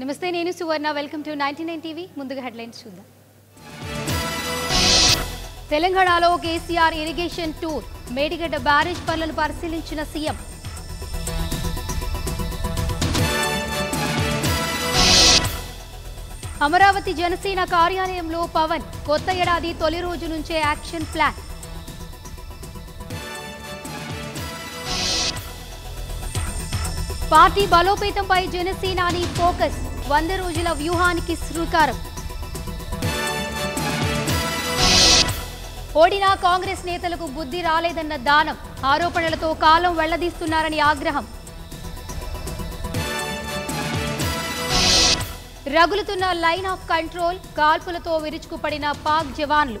నమస్తే నేను Suvarna. Welcome to ninety nine TV. ముందుగా హెడ్లైన్స్ చూద్దాం. తెలంగాణలో KCR irrigation tour. Medigadda barrage పనులను పరిశీలించిన సీఎం. అమరావతి జనసేన కార్యాలయంలో పవన్. కొత్త ఏడాది తొలి రోజు నుంచే యాక్షన్ ప్లాన్. పార్టీ బలోపేతంపై జనసేనాని ఫోకస్. వంద రోజుల వ్యూహానికి శ్రీకారం. ఓడినా కాంగ్రెస్ నేతలకు బుద్ధి రాలేదన్న దానం. ఆరోపణలతో కాలం వెళ్ళదీస్తున్నారని ఆగ్రహం. రగులుతున్న లైన్ ఆఫ్ కంట్రోల్ కాల్పులతో విరుచుకుపడిన పాక్ జవాన్లు.